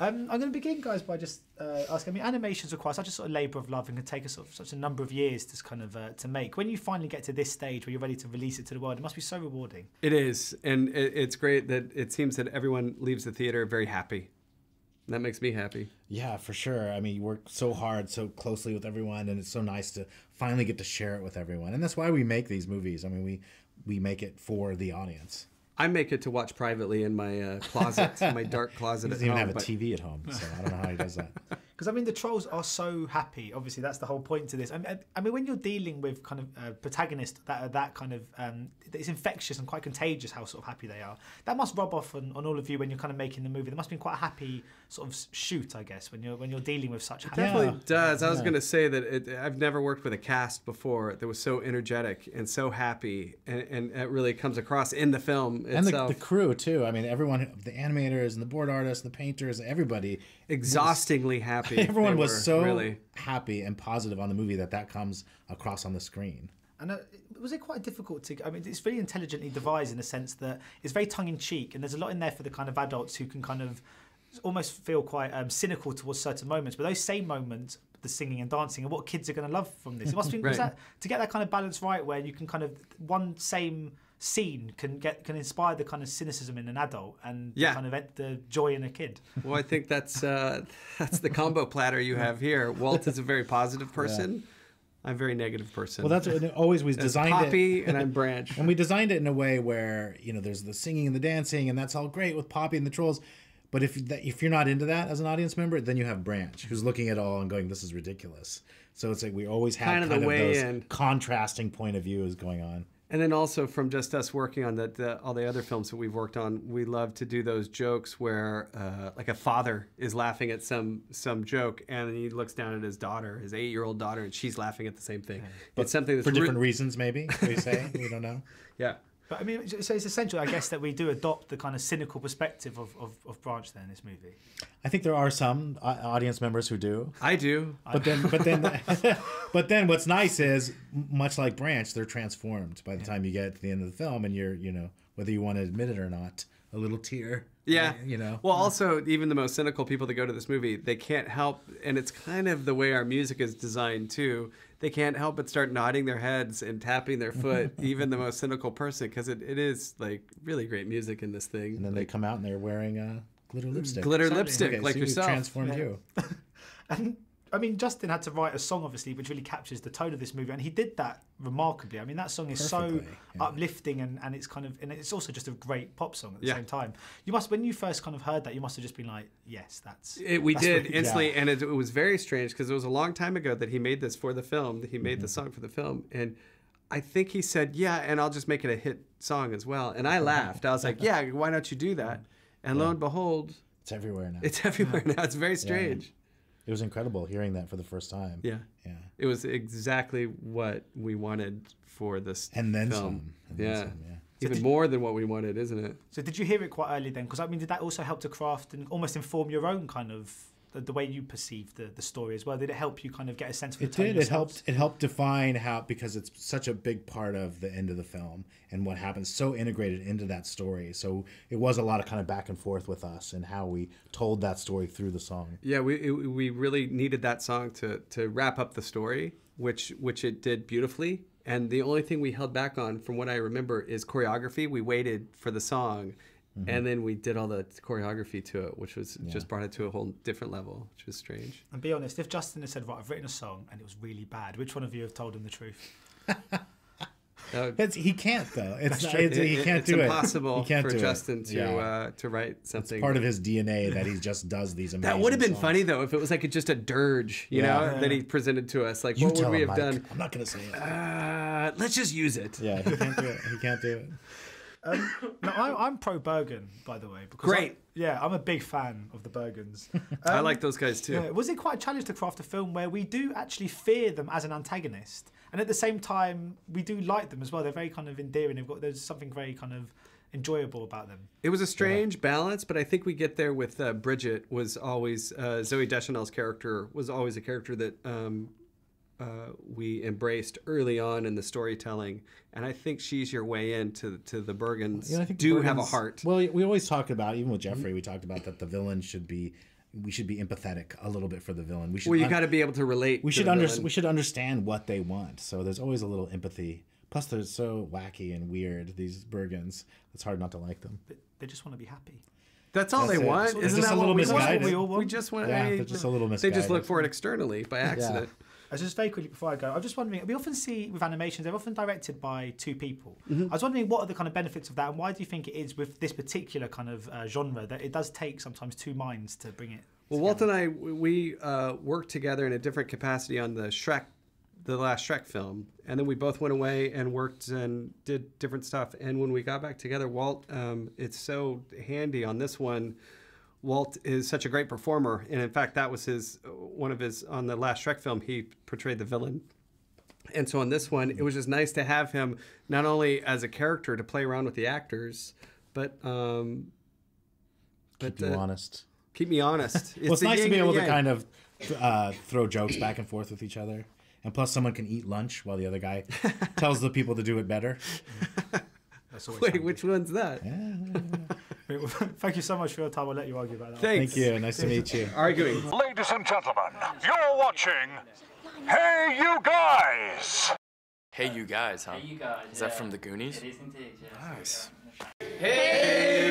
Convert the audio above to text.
Um, I'm going to begin, guys, by just uh, asking. I mean, animations require such a sort of labour of love and can take us sort of such a number of years to kind of uh, to make. When you finally get to this stage where you're ready to release it to the world, it must be so rewarding. It is, and it, it's great that it seems that everyone leaves the theater very happy. That makes me happy. Yeah, for sure. I mean, you work so hard, so closely with everyone, and it's so nice to finally get to share it with everyone. And that's why we make these movies. I mean, we we make it for the audience. I make it to watch privately in my uh, closet, my dark closet He doesn't even home. have a but- TV at home, so I don't know how he does that. Because I mean, the trolls are so happy. Obviously, that's the whole point to this. I mean, I mean when you're dealing with kind of uh, protagonists that are that kind of um, it's infectious and quite contagious, how sort of happy they are. That must rub off on, on all of you when you're kind of making the movie. There must be quite a happy sort of shoot, I guess, when you're when you're dealing with such. happy Definitely Yeah. does. I was Yeah. going to say that it, I've never worked with a cast before that was so energetic and so happy, and, and it really comes across in the film And the, the crew too. I mean, everyone, the animators and the board artists, and the painters, everybody. Exhaustingly happy. Everyone they was were, so really. happy and positive on the movie that that comes across on the screen. And uh, was it quite difficult to? I mean, it's really intelligently devised in the sense that it's very tongue in cheek, and there's a lot in there for the kind of adults who can kind of almost feel quite um, cynical towards certain moments. But those same moments, the singing and dancing, and what kids are going to love from this. It must be was Right. that, to get that kind of balance right, where you can kind of one same scene can get can inspire the kind of cynicism in an adult and the Yeah. kind of ed- the joy in a kid. Well, I think that's uh, that's the combo platter you have here. Walt is a very positive person. I'm a very negative person. Well, that's what it always we It's designed Poppy it. and I'm Branch. And we designed it in a way where you know there's the singing and the dancing, and that's all great with Poppy and the trolls. But if that, if you're not into that as an audience member, then you have Branch, who's looking at all and going, "This is ridiculous." So it's like we always have Kind kind, of the of, way those in. contrasting point of view is going on. And then also from just us working on the, the, all the other films that we've worked on, we love to do those jokes where uh, like a father is laughing at some some joke and he looks down at his daughter, his eight year old daughter, and she's laughing at the same thing. But it's something that's For different re- reasons, maybe we say we don't know. yeah. But I mean, so it's essential, I guess, that we do adopt the kind of cynical perspective of, of, of Branch then in this movie. I think there are some au- audience members who do. I do. But then, but then, but then, what's nice is, much like Branch, they're transformed by the time you get to the end of the film, and you're, you know, whether you want to admit it or not, a little tear. Yeah. you know. Well, also, even the most cynical people that go to this movie, they can't help, and it's kind of the way our music is designed too. They can't help but start nodding their heads and tapping their foot, even the most cynical person, because it, it is like really great music in this thing. and then they come out and they're wearing uh, glitter lipstick. Glitter lipstick, Okay, like so we've yourself. transformed you. And I mean, Justin had to write a song, obviously, which really captures the tone of this movie, and he did that remarkably. I mean, that song is so yeah. uplifting, and, and it's kind of, and it's also just a great pop song at the Yeah. same time. You must, when you first kind of heard that, you must have just been like, yes, that's. It, we that's did really- instantly, and it, it was very strange because it was a long time ago that he made this for the film. That he made the Mm-hmm. song for the film, and I think he said, "Yeah, and I'll just make it a hit song as well." And I laughed. I was like, "Yeah, why don't you do that?" And lo and behold, It's everywhere now. it's everywhere now. It's very strange. It was incredible hearing that for the first time. Yeah, yeah. it was exactly what we wanted for this And then film. some. And then yeah. some, yeah. even more than what we wanted, isn't it? So did you hear it quite early then? Because I mean, did that also help to craft and almost inform your own kind of the, the way you perceive the, the story as well? Did it help you kind of get a sense of the It tone did. It helped. It helped define how because it's such a big part of the end of the film and what happens so integrated into that story. So it was a lot of kind of back and forth with us and how we told that story through the song. Yeah, we it, we really needed that song to to wrap up the story, which which it did beautifully. And the only thing we held back on, from what I remember, is choreography. We waited for the song, and then we did all the choreography to it, which was just brought it to a whole different level, which was strange. And be honest, if Justin had said, right, I've written a song and it was really bad, which one of you have told him the truth? Would- It's, he can't though. It's, not, true. it's he can't it's do it. impossible He can't for do it. Justin to Yeah. uh, to write something. part of his DNA that he just does these amazing. that would have been songs. funny though if it was like a, just a dirge, you Yeah. know, Yeah. that he presented to us. Like, You what would we him, have Mike. done? I'm not gonna say it. Uh, let's just use it. Yeah, he can't do it. He can't do it. Um, no, I, I'm pro Bergen, by the way. Because Great. I, yeah, I'm a big fan of the Bergens. I Um, like those guys too. Yeah, was it quite a challenge to craft a film where we do actually fear them as an antagonist, and at the same time we do like them as well? They're very kind of endearing. They've got there's something very kind of enjoyable about them. It was a strange balance, but I think we get there with uh, Bridget. Was always uh, Zooey Deschanel's character was always a character that um, uh, we embraced early on in the storytelling, and I think she's your way into to the Bergens. Yeah, I think do Bergen's- have a heart. Well, we always talk about, even with Jeffrey, we talked about that the villain should be we should be empathetic a little bit for the villain. We should. Well, you un- got to be able to relate. we to should the under, villain. we should understand what they want. So there's always a little empathy. Plus, they're so wacky and weird. These Bergens. It's hard not to like them. But they just want to be happy. That's all That's they it. want. They're Isn't just that a what little we want? misguided. We all want- We just want. Yeah, I mean, they're just a little misguided. They just look for it externally by accident. I was just very quickly before I go, I'm just wondering. We often see with animations, they're often directed by two people. Mm-hmm. I was wondering what are the kind of benefits of that, and why do you think it is with this particular kind of uh, genre that it does take sometimes two minds to bring it? Well, Walt and I, we uh, worked together in a different capacity on the Shrek, the last Shrek film, and then we both went away and worked and did different stuff. And when we got back together, Walt, um, it's so handy on this one. Walt is such a great performer, and in fact, that was his one of his on the last Shrek film. He portrayed the villain, and so on this one, it was just nice to have him not only as a character to play around with the actors, but um, but Keep you uh, honest. keep me honest. Well, it's the nice to be able to kind of uh, throw jokes back and forth with each other. And plus, someone can eat lunch while the other guy tells the people to do it better. That's Wait, which one's that? Thank you so much for your time. I'll let you argue about that. Thanks. Thank you. Nice to meet you. Arguing. Ladies and gentlemen, you're watching Hey You Guys! Hey, you guys, huh? Hey, you guys. Is that from the Goonies? It is indeed, yeah. Nice. Hey,